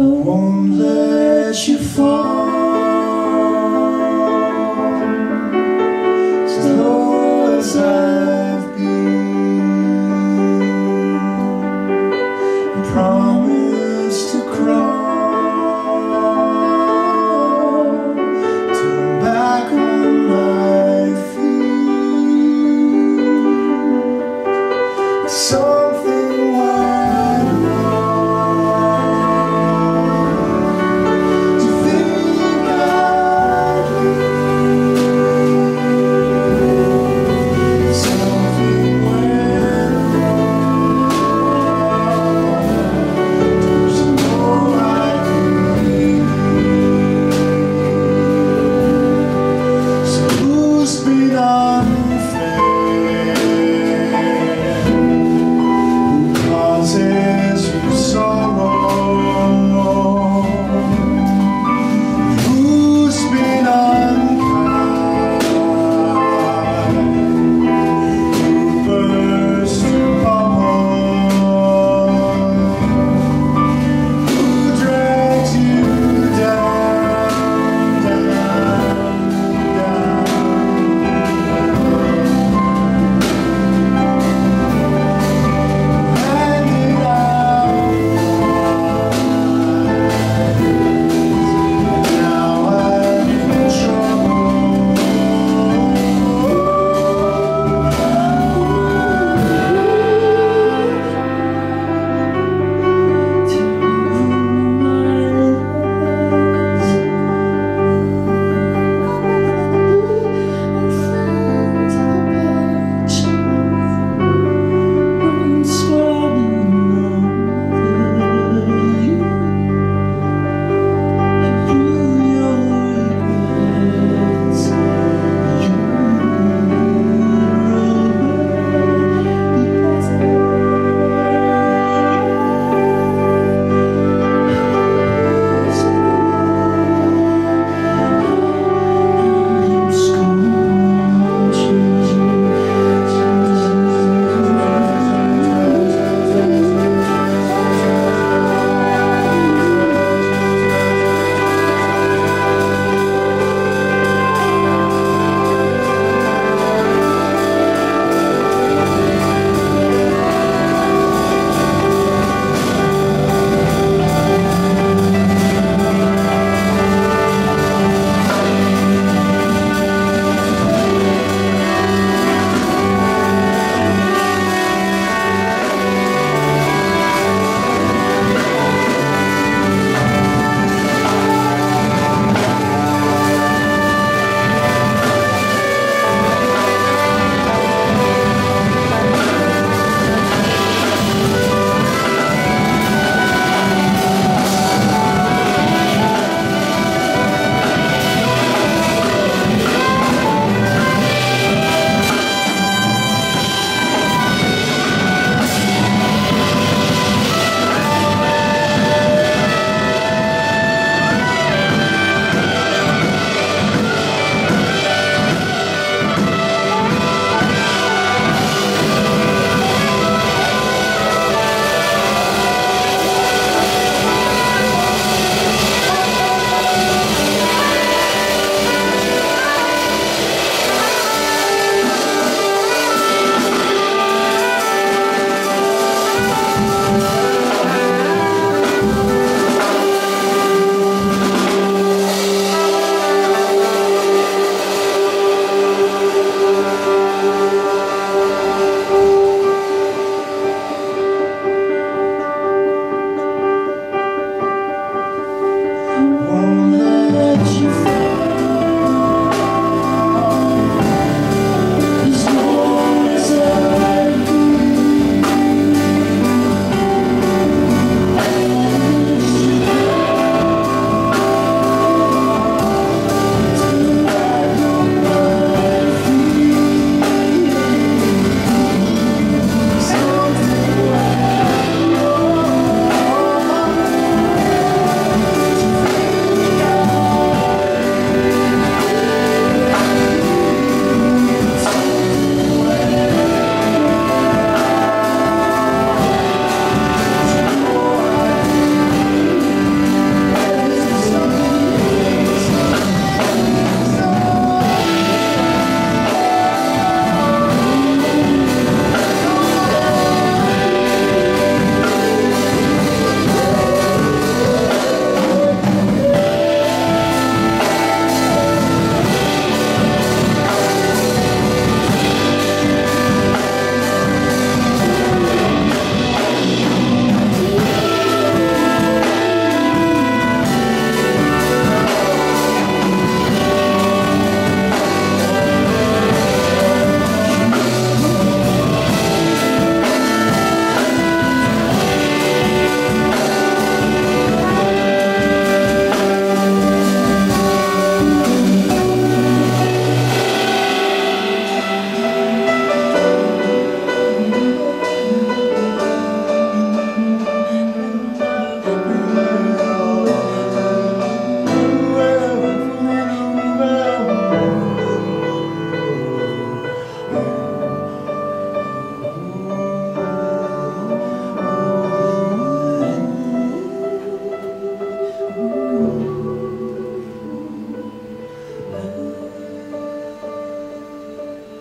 I won't let you fall As low as I've been. I promise to crawl back on my feet. Something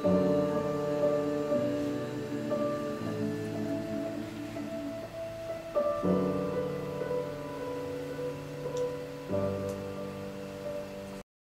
Amen.